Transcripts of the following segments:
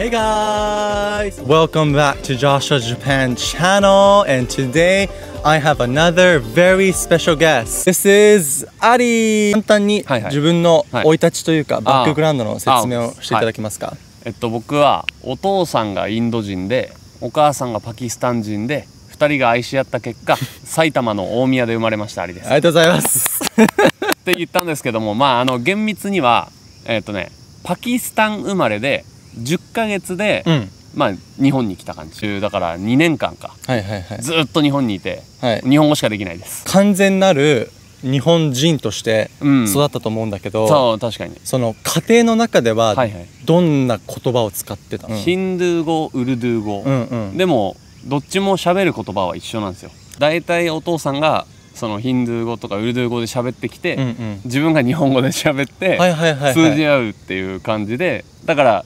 Hey guys! Welcome back to Joshua Japan channel and today I have another very special guest. This is Ari! 簡単にはいはい自分のはい生い立ちというかバックグラウンドの説明をしていただけますか？えっと僕はお父さんがインド人でお母さんがパキスタン人で2人が愛し合った結果 埼玉の大宮で生まれましたアリですありがとうございます。って言ったんですけどもまああの厳密にはえっとねパキスタン生まれで10ヶ月で、うん。まあ日本に来た感じ。だから2年間か。はいはいはい。ずっと日本にいてはい、日本語しかできないです。完全なる日本人としてうん。育ったと思うんだけど、そう確かに。その家庭の中でははいはい。どんな言葉を使ってたの、ヒンドゥー語ウルドゥー語、うんうん。でもどっちも喋る言葉は一緒なんですよ。大体お父さんがそのヒンドゥー語とかウルドゥー語で喋ってきて、うんうん。自分が日本語で喋って、はいはいはい、はい、通じ合うっていう感じでだから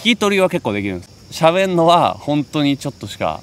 聞き取りは結構できるんです。喋るのは本当にちょっとしか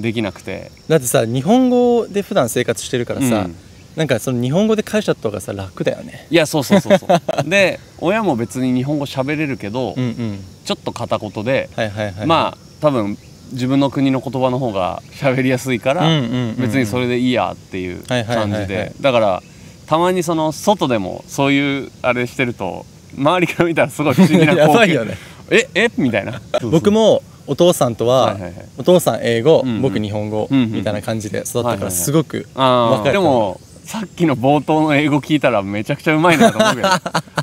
できなくて。だってさ日本語で普段生活してるからさ、うん。なんかその日本語で返しちゃった方がさ楽だよね。いやそうそうそうそう。で親も別に日本語喋れるけど、うんうん。ちょっと片言で、はいはいはいまあ多分自分の国の言葉の方が喋りやすいから、うんうんうんうん。別にそれでいいやっていう感じで。だからたまにその外でもそういうあれしてると周りから見たらすごい不思議なや光景。ばいよねええ？みたいな。僕もお父さんとは、お父さん英語、うんうん。僕日本語、うんうんみたいな感じで育ったからすごくあー。わかるでもさっきの冒頭の英語聞いたらめちゃくちゃうまいなと思うけど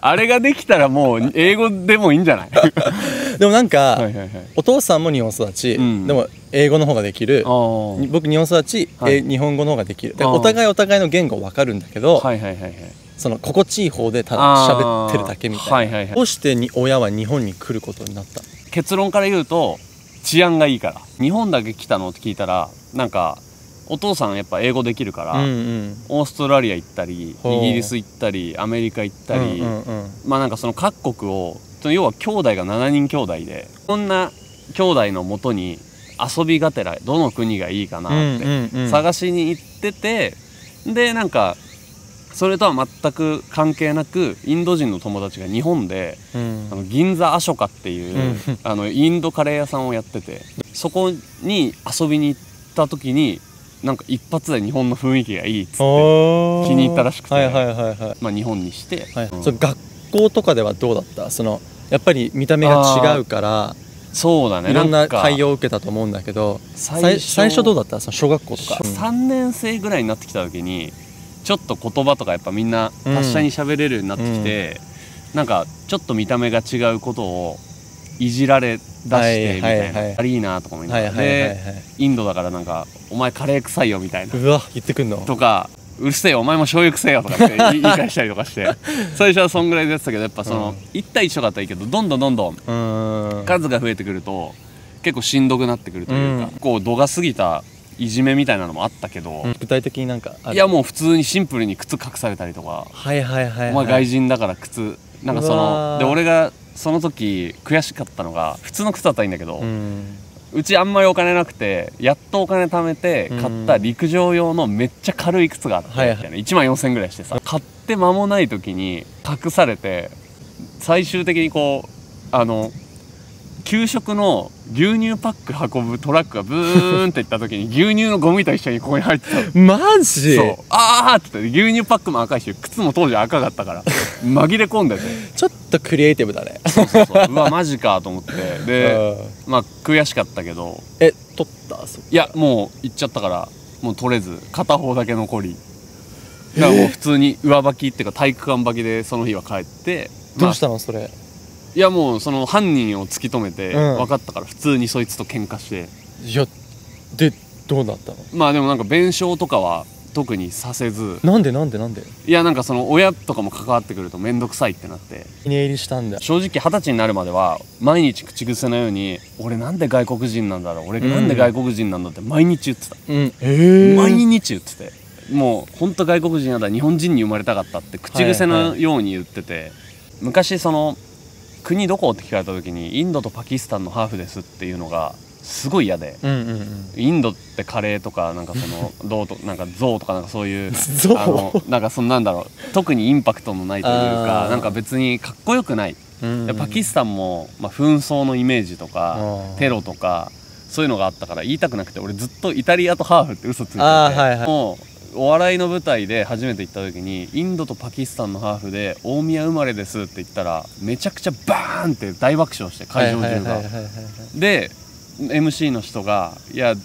あれができたらもう英語でもいいんじゃない？でもなんか、はいはいはい。お父さんも日本育ち、うんでも英語の方ができる。僕日本育ち、はい。え日本語の方ができる。お互いお互いの言語わかるんだけど、はいはいはいはいその心地いい方でただ喋ってるだけみたいな、はいはいはい。どうしてに親は日本に来ることになった？の結論から言うと治安がいいから。日本だけ来たのって聞いたらなんかお父さんやっぱ英語できるから、うんうん。オーストラリア行ったりイギリス行ったりアメリカ行ったり、うんうんうん。まあなんかその各国を要は兄弟が7人兄弟でそんな兄弟のもとに遊びがてらどの国がいいかなってうんうんうん。探しに行ってて、でなんかそれとは全く関係なくインド人の友達が日本でうん。あの銀座アショカっていう、うん。あのインドカレー屋さんをやっててそこに遊びに行った時になんか一発で日本の雰囲気がいいっつって、気に入ったらしくてはいはいはいはい、まあ、日本にして、はい。うん。それ学校とかではどうだった？そのやっぱり見た目が違うからそうだね。いろんなか対応を受けたと思うんだけど最初どうだった？その小学校とか、3年生ぐらいになってきた時にちょっと言葉とかやっぱみんな達者に喋れるようになってきて、なんかちょっと見た目が違うことをいじられ出してみたいな、はいはいはいあれいいなとか思いなはいがら、でインドだからなんか「お前カレー臭いよ」みたいな。うわ言ってくんの？とか「うるせえよお前も醤油臭えよ」とかって言い返したりとかして。最初はそんぐらいでやってたけどやっぱその、1対1とかだったらいいけどどんどんどんどん。数が増えてくると結構しんどくなってくるというか、うん。こう度が過ぎたいじめみたいなのもあったけど、うん具体的になんかいやもう普通にシンプルに靴隠されたりとか、はいはいはい、はい、お前外人だから靴。なんかそので俺がその時悔しかったのが普通の靴だったらいいんだけど、ううんちあんまりお金なくてやっとお金貯めて買った陸上用のめっちゃ軽い靴があって、はいはい。1万4000円ぐらいしてさ。買って間もない時に隠されて最終的にこうあの給食の牛乳パック運ぶトラックがブーンって行った時に牛乳のゴミと一緒にここに入ってた。のマジ？そう。あーって言って牛乳パックも赤いし靴も当時赤かったから。紛れ込んでて。ちょっとクリエイティブだね。そうそうそう。うわ マジかと思って。でうん。まあ悔しかったけど。え取った？そいやもう行っちゃったから。もう取れず。片方だけ残り。だからもう普通に上履きっていうか体育館履きでその日は帰って。どうしたまあの？それいやもうその犯人を突き止めてうん。分かったから普通にそいつと喧嘩して。いやでどうなったの？まあでもなんか弁償とかは特にさせず。なんでなんでなんで？いやなんかその親とかも関わってくると面倒くさいってなって。ひね入りしたんだ。正直二十歳になるまでは毎日口癖のように「俺なんで外国人なんだろう？俺なんで外国人なんだ」って毎日言ってた、うん。ええ毎日言ってて。もう本当外国人やだ日本人に生まれたかったって口癖のように言ってて、昔その国どこ？って聞かれた時にインドとパキスタンのハーフですっていうのがすごい嫌で。うんうんうん。インドってカレーとかなんかその 銅となんか象とかなんかそういう 象あのなんかそのなんだろう特にインパクトのないというかなんか別にかっこよくない。うんでパキスタンも、まあ、紛争のイメージとかうんテロとかそういうのがあったから言いたくなくて俺ずっとイタリアとハーフって嘘ついてて。はいはい。もうお笑いの舞台で初めて行った時にインドとパキスタンのハーフで大宮生まれですって言ったらめちゃくちゃバーンって大爆笑して会場中が。で MC の人が「いや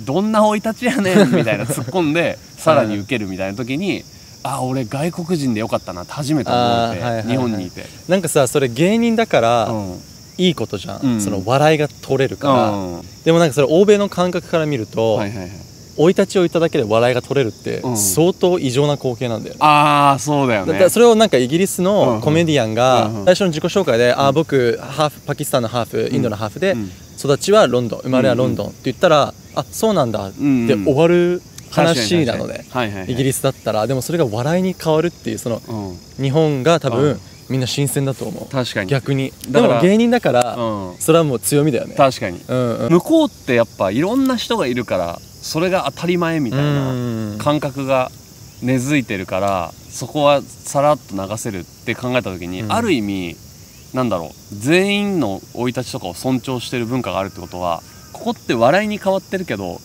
どんな生い立ちやねん」みたいな突っ込んで さらに受けるみたいな時に「あ俺外国人でよかったな」って初めて思って、日本にいて。なんかさそれ芸人だからうん。いいことじゃん、うん。その笑いが取れるから、うん。でもなんかそれ欧米の感覚から見るとはいはいはい生、い立ちを言っただけで笑いが取れるってうん。相当異常な光景なんだよね、ああそうだよね。だからそれをなんかイギリスうんうん。のコメディアンがうんうん。最初の自己紹介で「あー僕ハーフパキスタンのハーフインドのハーフでうん。育ちはロンドン生まれはロンドン」って言ったら「あそうなんだ」ってうんうん。終わる話なのね。はいはいはい。イギリスだったら。でもそれが笑いに変わるっていうそのうん。日本が多うん。分みんな新鮮だと思う。確かに。逆に。だからでも芸人だからうん。それはもう強みだよね。確かに。うんうん。向こうってやっぱいろんな人がいるからそれが当たり前みたいなうん。感覚が根付いてるからそこはさらっと流せるって考えた時に、うん。ある意味なんだろう全員の生い立ちとかを尊重してる文化があるってことはここって笑いに変わってるけどい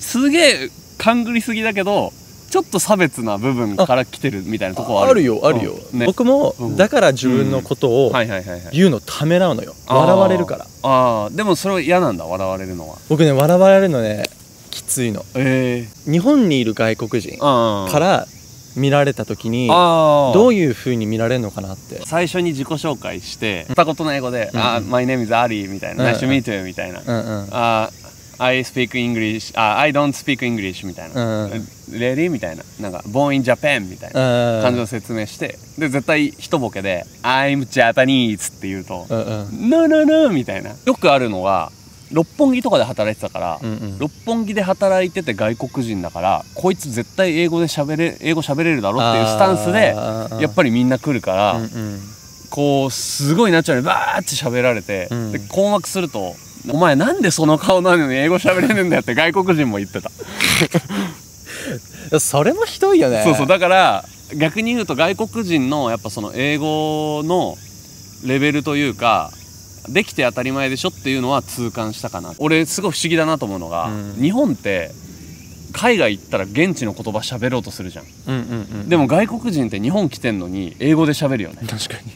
すげえ勘ぐりすぎだけどちょっと差別な部分から来てるみたいなとこはある。あるよあるよ。うん。ね。僕もうん。だから自分のことを言うのためらうのよ。笑われるから。ああでもそれは嫌なんだ笑われるのは。僕ね笑われるのねきついの。ええ日本にいる外国人から見られた時にどういう風に見られるのかなって。最初に自己紹介して片言の英語で「うん。あ My name is Ali」みたいな「うん。Nice to meet you」みたいな。あ I speak English あ I don't speak English みたいな。うん「Ready?」みたいな。なんか「Born in Japan」みたいな。うん感じの説明して。で絶対一ボケで「I'm Japanese」って言うとうんうん「No no no」みたいな。よくあるのが六本木とかで働いてたから、うんうん。六本木で働いてて外国人だからこいつ絶対英語で喋れ英語喋れるだろっていうスタンスでやっぱりみんな来るから、うんうん。こうすごいナチュラルにバーって喋られて、うん。で困惑すると「お前なんでその顔なのに英語喋れねえんだよ」って外国人も言ってた、それもひどいよね。そうそうだから逆に言うと外国人のやっぱその英語のレベルというかできて当たり前でしょっていうのは痛感したかな。俺すごい不思議だなと思うのが、うん。日本って海外行ったら現地の言葉喋ろうとするじゃん。うんうんうんでも外国人って日本来てんのに英語で喋るよね。確かに。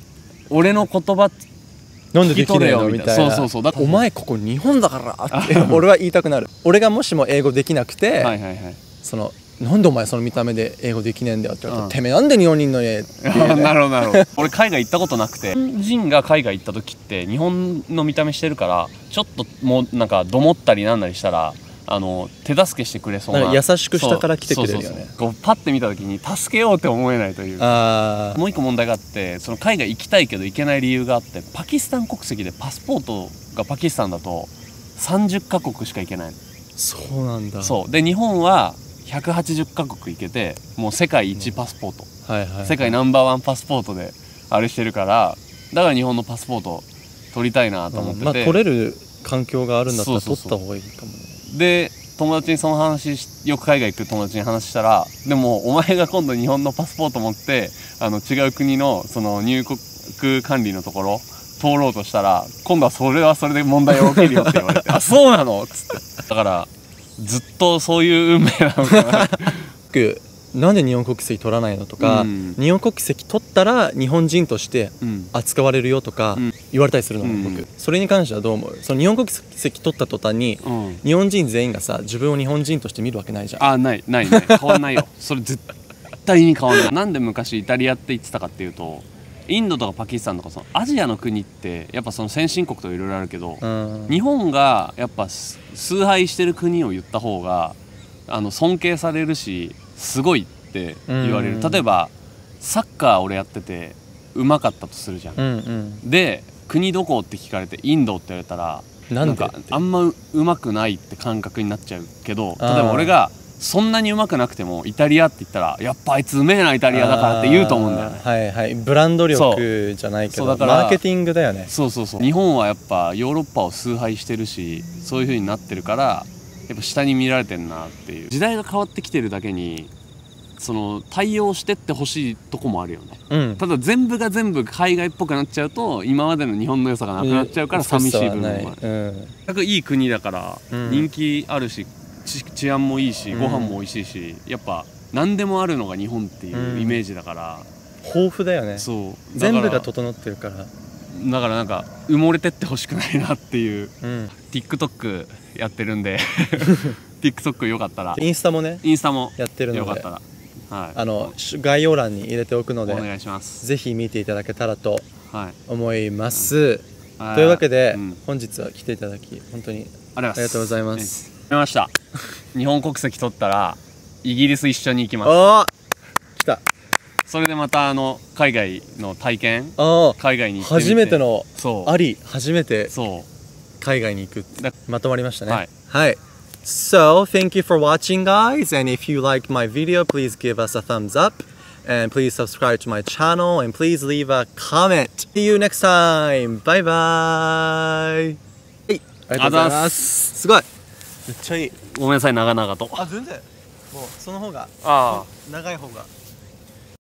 俺の言葉なんでできねえの？聞き取れよみたいな。みたいな。そうそうそう。だお前ここ日本だからって俺は言いたくなる。俺がもしも英語できなくて、はいはいはい。そのなんでお前その見た目で英語できねえんだよって言われて、うん。てめえなんで日本にいんのにってね。なるほどなるほど。俺海外行ったことなくて日本人が海外行った時って日本の見た目してるからちょっともうなんかどもったりなんなりしたらあの手助けしてくれそうな優しく下から来てくれるよね。こうパッて見た時に助けようって思えないというもう一個問題があってその海外行きたいけど行けない理由があってパキスタン国籍でパスポートがパキスタンだと30カ国しか行けないの。そうなんだ。そう。で日本は180カ国行けてもう世界一パスポート、はいはい。世界ナンバーワンパスポートであれしてるからだから日本のパスポート取りたいなと思ってて、うんまあ取れる環境があるんだったらそうそうそう。取った方がいいかもね。で友達にその話しよく海外行く友達に話したらでもお前が今度日本のパスポート持ってあの違う国のその入国管理のところ通ろうとしたら今度はそれはそれで問題が起きるよって言われてあそうなの？っつって。だからずっとそういう運命なのかな。僕なんで日本国籍取らないのとか、うん。日本国籍取ったら日本人としてうん。扱われるよとかうん。言われたりするの、うん。僕。それに関してはどう思う？その日本国籍取った途端にうん。日本人全員がさ自分を日本人として見るわけないじゃん。あないないない。変わんないよ。それ絶対に変わんない。なんで昔イタリアって言ってたかっていうとインドとかパキスタンとかそのアジアの国ってやっぱその先進国といろいろあるけど、うん。日本がやっぱす崇拝してる国を言った方があの尊敬されるしすごいって言われる。うん。例えばサッカー俺やっててうまかったとするじゃん、うんで国どこって聞かれてインドって言われたらうんなんでかあんまううまくないって感覚になっちゃうけど例えば俺がそんなにうまくなくてもイタリアって言ったらやっぱあいつうめえなイタリアだからって言うと思うんだよね。はいはい。ブランド力じゃないけどそう。だからマーケティングだよね。そうそうそう。日本はやっぱヨーロッパを崇拝してるしそういう風になってるからやっぱ下に見られてんなっていう。時代が変わってきてるだけにその対応してってほしいとこもあるよね。うん。ただ全部が全部海外っぽくなっちゃうと今までの日本の良さがなくなっちゃうから寂しい部分もある。うん。いい国だからうん。人気あるし、ち治安もいいしうん。ご飯も美味しいし、やっぱ何でもあるのが日本っていうイメージだから、豊富だよね。そう。全部が整ってるから。だからなんか埋もれてってほしくないなっていう。うん。TikTok やってるんで。TikTok よかったら。インスタもね。インスタもやってるので。よかったら。はい。あのし概要欄に入れておくのおで願いします。ぜひ見ていただけたらとはい。思います、あーというわけで、うん。本日は来ていただき本当にありがとうございますわかりました日本国籍取ったらイギリス一緒に行きます来たそれでまたあの海外の体験海外に行って初めてのそうあり初めてそう海外に行くだまとまりましたねはいはい So thank you for watching guys and if you liked my video please give us a thumbs up and please subscribe to my channel and please leave a comment See you next time bye bye はいありがとうございますすごいめっちゃいい。ごめんなさい長々と。あ全然。もうその方が。あ長い方が